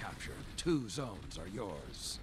captured. Two zones are yours.